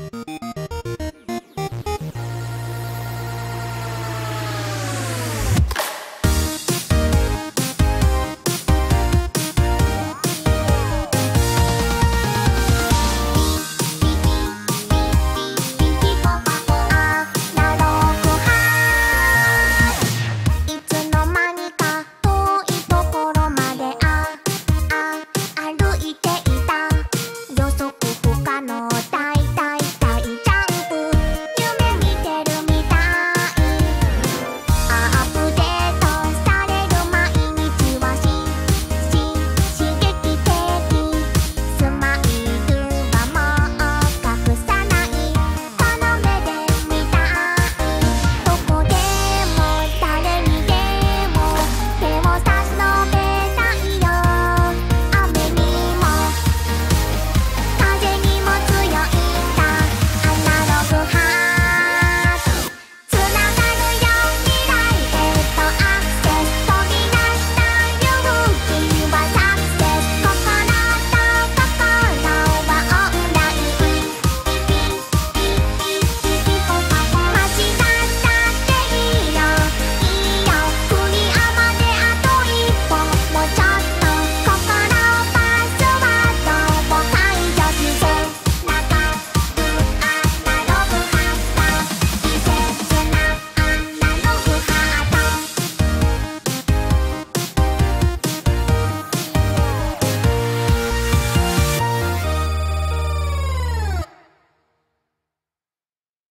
you